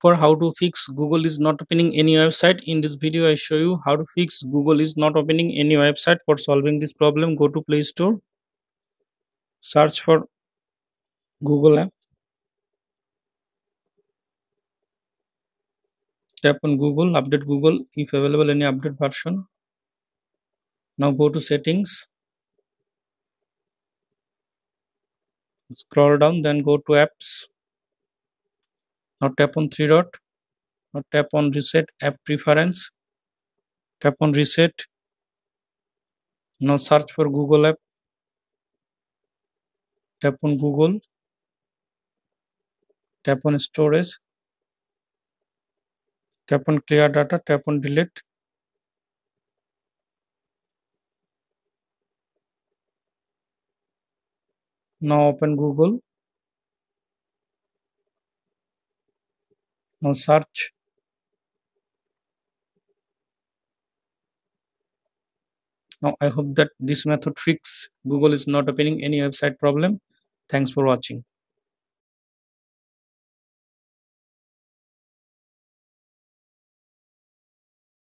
for how to fix google is not opening any website. In this video i show you how to fix google is not opening any website for solving this problem. Go to play store search for google app tap on google update google if available any update version. Now go to settings scroll down then go to apps now tap on three dot. Now tap on reset app preference. Tap on reset. Now search for google app. Tap on google. Tap on storage. Tap on clear data. Tap on delete. Now open google now search. Now i hope that this method fix google is not opening any website problem. Thanks for watching